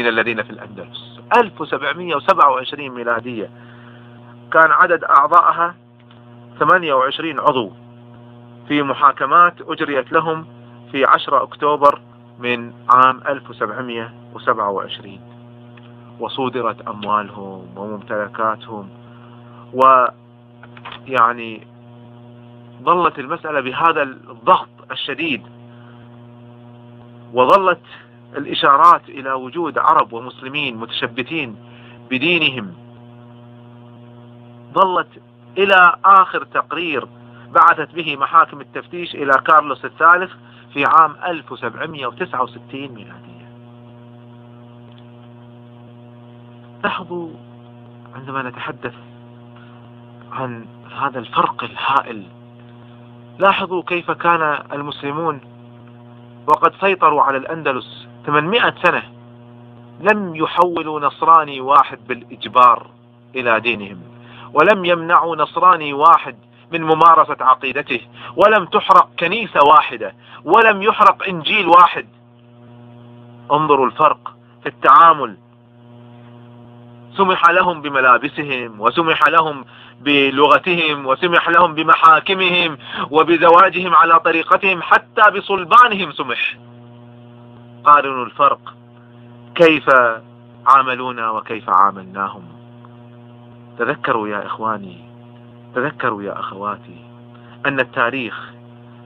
الذين في الأندلس. 1727 ميلادية. كان عدد أعضائها 28 عضو. في محاكمات أجريت لهم في 10 أكتوبر من عام 1727 وصودرت أموالهم وممتلكاتهم. ويعني ظلت المسألة بهذا الضغط الشديد. وظلت الإشارات إلى وجود عرب ومسلمين متشبتين بدينهم ظلت إلى آخر تقرير بعثت به محاكم التفتيش إلى كارلوس الثالث في عام 1769 ميلادية. لاحظوا عندما نتحدث عن هذا الفرق الهائل لاحظوا كيف كان المسلمون وقد سيطروا على الأندلس 800 سنة لم يحولوا نصراني واحد بالإجبار إلى دينهم ولم يمنعوا نصراني واحد من ممارسة عقيدته ولم تحرق كنيسة واحدة ولم يحرق إنجيل واحد. انظروا الفرق في التعامل. سمح لهم بملابسهم وسمح لهم بلغتهم وسمح لهم بمحاكمهم وبزواجهم على طريقتهم حتى بصلبانهم سمح. قارنوا الفرق كيف عاملونا وكيف عاملناهم. تذكروا يا إخواني تذكروا يا أخواتي أن التاريخ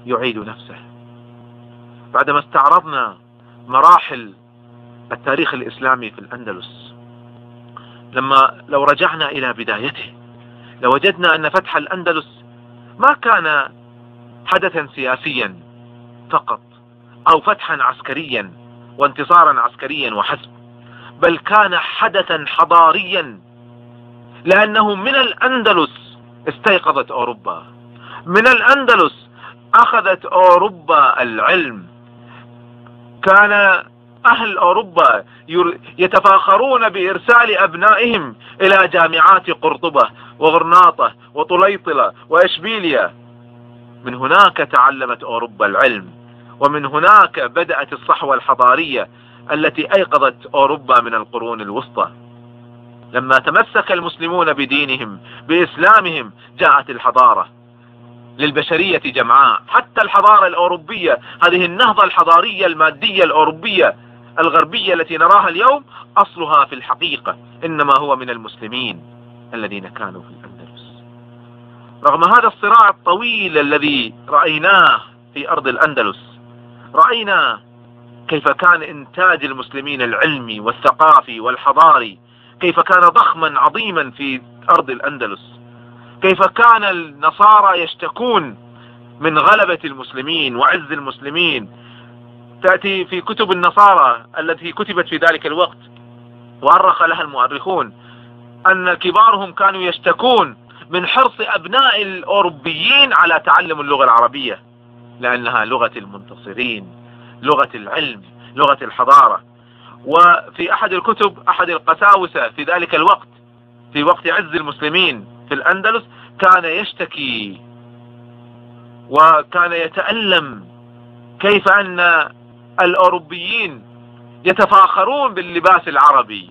يعيد نفسه. بعدما استعرضنا مراحل التاريخ الإسلامي في الأندلس لما لو رجعنا إلى بدايته لوجدنا أن فتح الأندلس ما كان حدثا سياسيا فقط أو فتحا عسكريا. وانتصارا عسكريا وحسب بل كان حدثا حضاريا لأنه من الأندلس استيقظت أوروبا. من الأندلس أخذت أوروبا العلم. كان أهل أوروبا يتفاخرون بإرسال أبنائهم إلى جامعات قرطبة وغرناطة وطليطلة وإشبيليا من هناك تعلمت أوروبا العلم. ومن هناك بدأت الصحوة الحضارية التي أيقظت أوروبا من القرون الوسطى. لما تمسك المسلمون بدينهم بإسلامهم جاءت الحضارة للبشرية جمعاء. حتى الحضارة الأوروبية هذه النهضة الحضارية المادية الأوروبية الغربية التي نراها اليوم أصلها في الحقيقة إنما هو من المسلمين الذين كانوا في الأندلس. رغم هذا الصراع الطويل الذي رأيناه في أرض الأندلس رأينا كيف كان إنتاج المسلمين العلمي والثقافي والحضاري كيف كان ضخما عظيما في أرض الأندلس كيف كان النصارى يشتكون من غلبة المسلمين وعز المسلمين. تأتي في كتب النصارى التي كتبت في ذلك الوقت وأرخ لها المؤرخون أن كبارهم كانوا يشتكون من حرص أبناء الأوروبيين على تعلم اللغة العربية. لأنها لغة المنتصرين لغة العلم لغة الحضارة. وفي أحد الكتب أحد القساوسة في ذلك الوقت في وقت عز المسلمين في الأندلس كان يشتكي وكان يتألم كيف أن الأوروبيين يتفاخرون باللباس العربي.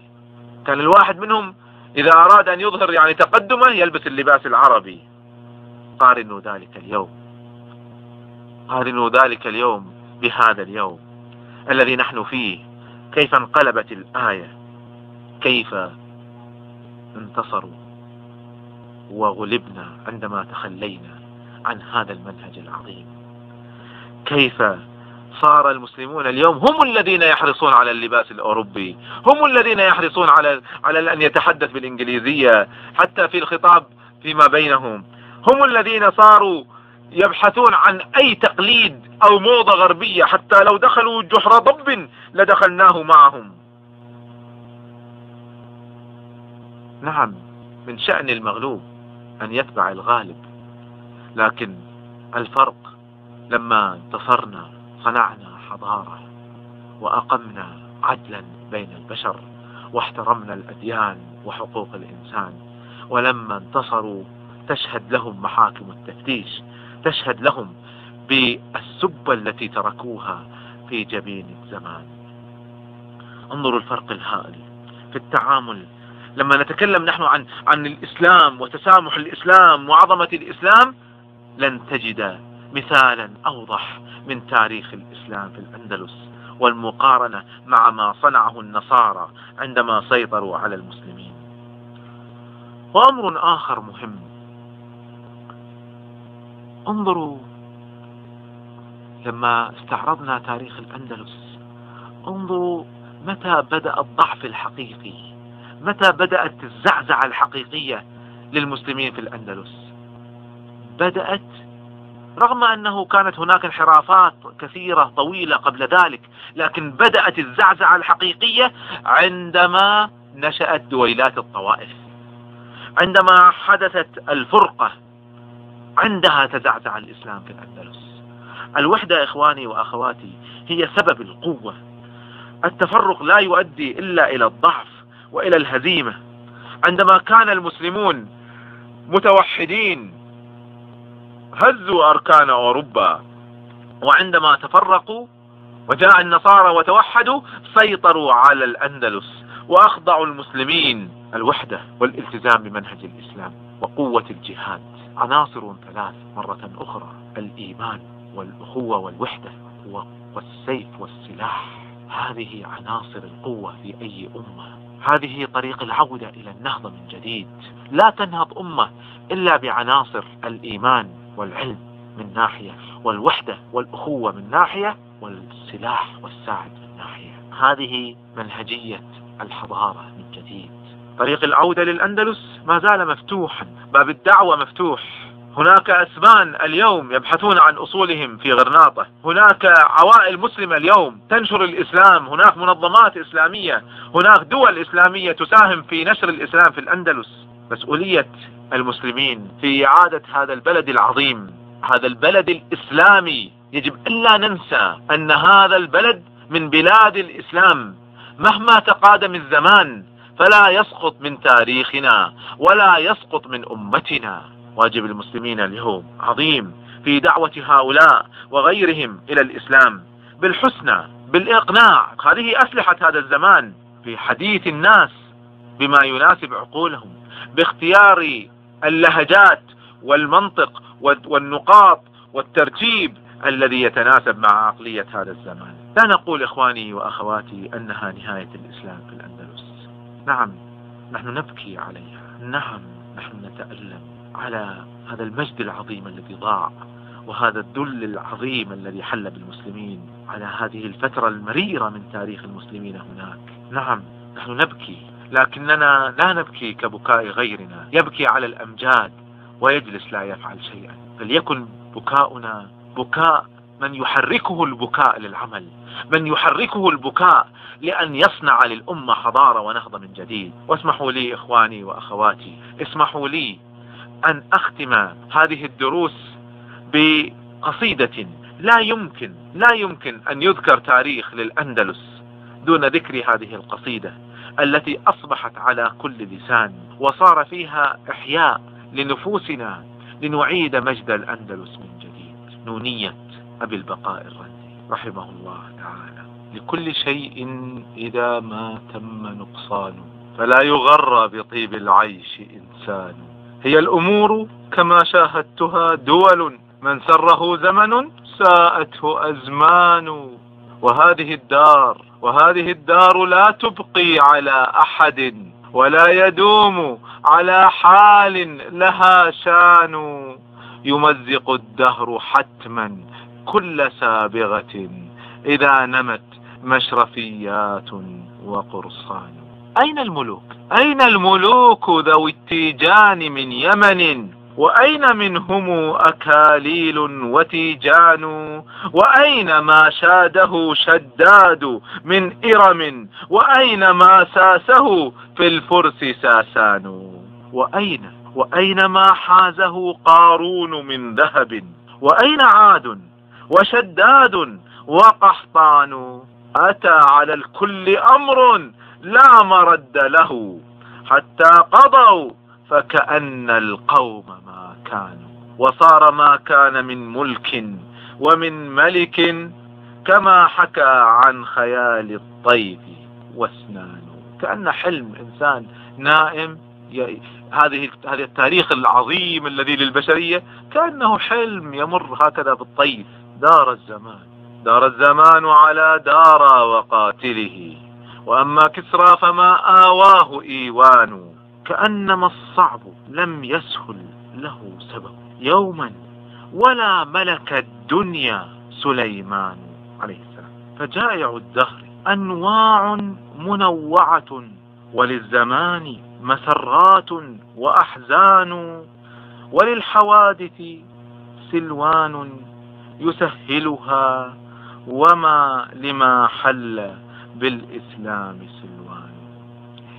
كان الواحد منهم إذا أراد أن يظهر يعني تقدمه يلبس اللباس العربي. قارنوا ذلك اليوم. قارنوا ذلك اليوم بهذا اليوم الذي نحن فيه. كيف انقلبت الآية؟ كيف انتصروا؟ وغلبنا عندما تخلينا عن هذا المنهج العظيم. كيف صار المسلمون اليوم هم الذين يحرصون على اللباس الأوروبي هم الذين يحرصون على على أن يتحدث بالإنجليزية حتى في الخطاب فيما بينهم. هم الذين صاروا يبحثون عن أي تقليد أو موضة غربية حتى لو دخلوا جحر ضب لدخلناه معهم. نعم من شأن المغلوب أن يتبع الغالب لكن الفرق لما انتصرنا صنعنا حضارة وأقمنا عدلا بين البشر واحترمنا الأديان وحقوق الإنسان ولما انتصروا تشهد لهم محاكم التفتيش تشهد لهم بالسبة التي تركوها في جبين الزمان. انظروا الفرق الهائل في التعامل. لما نتكلم نحن عن عن الإسلام وتسامح الإسلام وعظمة الإسلام لن تجد مثالا أوضح من تاريخ الإسلام في الأندلس والمقارنة مع ما صنعه النصارى عندما سيطروا على المسلمين. وأمر آخر مهم. انظروا. لما استعرضنا تاريخ الأندلس انظروا متى بدأ الضعف الحقيقي متى بدأت الزعزعة الحقيقية للمسلمين في الأندلس. بدأت رغم أنه كانت هناك انحرافات كثيرة طويلة قبل ذلك لكن بدأت الزعزعة الحقيقية عندما نشأت دويلات الطوائف عندما حدثت الفرقة عندها تزعزع الإسلام في الأندلس. الوحدة إخواني وأخواتي هي سبب القوة. التفرق لا يؤدي إلا إلى الضعف وإلى الهزيمة. عندما كان المسلمون متوحدين هزوا أركان أوروبا. وعندما تفرقوا وجاء النصارى وتوحدوا سيطروا على الأندلس وأخضعوا المسلمين. الوحدة والالتزام بمنهج الإسلام وقوة الجهاد. عناصر ثلاث مرة أخرى الإيمان والأخوة والوحدة والسيف والسلاح. هذه عناصر القوة في أي أمة. هذه طريق العودة إلى النهضة من جديد. لا تنهض أمة إلا بعناصر الإيمان والعلم من ناحية والوحدة والأخوة من ناحية والسلاح والساعد من ناحية. هذه منهجية الحضارة من جديد. طريق العودة للأندلس ما زال مفتوحا باب الدعوة مفتوح. هناك أسبان اليوم يبحثون عن أصولهم في غرناطة. هناك عوائل مسلمة اليوم تنشر الإسلام. هناك منظمات إسلامية هناك دول إسلامية تساهم في نشر الإسلام في الأندلس. مسؤولية المسلمين في إعادة هذا البلد العظيم هذا البلد الإسلامي. يجب ألا ننسى أن هذا البلد من بلاد الإسلام. مهما تقادم الزمان فلا يسقط من تاريخنا ولا يسقط من أمتنا. واجب المسلمين اليوم عظيم في دعوة هؤلاء وغيرهم إلى الإسلام بالحسنى بالإقناع. هذه أسلحة هذا الزمان في حديث الناس بما يناسب عقولهم باختيار اللهجات والمنطق والنقاط والترتيب الذي يتناسب مع عقلية هذا الزمان. لا نقول إخواني وأخواتي أنها نهاية الإسلام في الأندلس نعم نحن نبكي عليها. نعم نحن نتألم على هذا المجد العظيم الذي ضاع وهذا الذل العظيم الذي حل بالمسلمين على هذه الفترة المريرة من تاريخ المسلمين هناك. نعم نحن نبكي لكننا لا نبكي كبكاء غيرنا. يبكي على الأمجاد ويجلس لا يفعل شيئا. فليكن بكاؤنا بكاء من يحركه البكاء للعمل من يحركه البكاء لأن يصنع للأمة حضارة ونهضة من جديد. واسمحوا لي إخواني وأخواتي اسمحوا لي أن أختم هذه الدروس بقصيدة لا يمكن لا يمكن أن يذكر تاريخ للأندلس دون ذكر هذه القصيدة التي أصبحت على كل لسان وصار فيها إحياء لنفوسنا لنعيد مجد الأندلس من جديد. نونية. أبي البقاء الرندي رحمه الله تعالى. لكل شيء إذا ما تم نقصان فلا يغر بطيب العيش إنسان. هي الأمور كما شاهدتها دول من سره زمن ساءته أزمان. وهذه الدار وهذه الدار لا تبقي على أحد ولا يدوم على حال لها شان. يمزق الدهر حتما كل سابغة إذا نمت مشرفيات وقرصان. أين الملوك؟ أين الملوك ذوي التيجان من يمن؟ وأين منهم أكاليل وتيجان؟ وأين ما شاده شداد من إرم؟ وأين ما ساسه في الفرس ساسان؟ وأين؟ وأين ما حازه قارون من ذهب؟ وأين عاد؟ وشداد وقحطان أتى على الكل أمر لا مرد له حتى قضوا فكأن القوم ما كانوا وصار ما كان من ملك ومن ملك كما حكى عن خيال الطيف واسنان. كأن حلم إنسان نائم هذه هذا التاريخ العظيم الذي للبشرية كأنه حلم يمر هكذا بالطيف. دار الزمان. دار الزمان على دار وقاتله. وأما كسرى فما آواه إيوان. كأنما الصعب لم يسهل له سبب. يوما ولا ملك الدنيا سليمان عليه السلام. فجائع الدهر أنواع منوعة. وللزمان مسرات وأحزان. وللحوادث سلوان. يسهلها وما لما حل بالإسلام سلوان.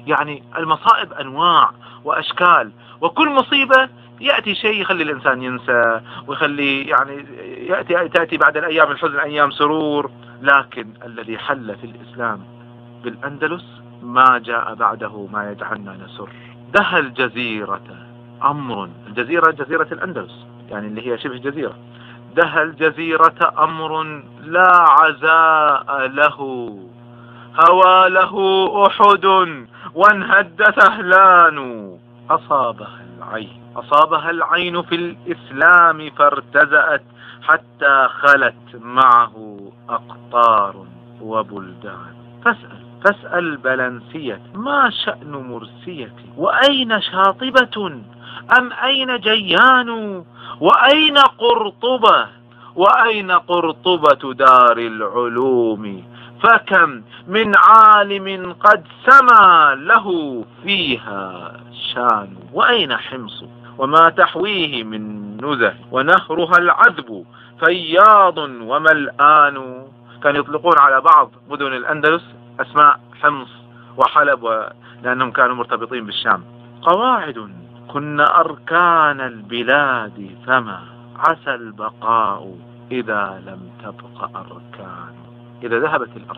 يعني المصائب أنواع وأشكال وكل مصيبة يأتي شيء يخلي الإنسان ينسى ويخلي يعني يأتي تأتي بعد الأيام الحزن أيام سرور. لكن الذي حل في الإسلام بالأندلس ما جاء بعده ما يجعلنا نسر. دهى الجزيرة أمر. الجزيرة جزيرة الأندلس يعني اللي هي شبه جزيرة. دهى الجزيرة أمر لا عزاء له. هوى له أحد وانهد ثهلان أصابها العين أصابها العين في الإسلام فارتزأت حتى خلت معه أقطار وبلدان. فاسأل. فاسأل بلنسية. ما شأن مرسية؟ وأين شاطبة؟ أم أين جيان؟ وأين قرطبة؟ وأين قرطبة دار العلوم؟ فكم من عالم قد سما له فيها شان. وأين حمص؟ وما تحويه من نزه. ونهرها العذب فياض وملآن. كانوا يطلقون على بعض مدن الأندلس أسماء حمص وحلب لأنهم كانوا مرتبطين بالشام. قواعد. كن أركان البلاد فما عسى البقاء إذا لم تبق أركان. إذا ذهبت الأركان.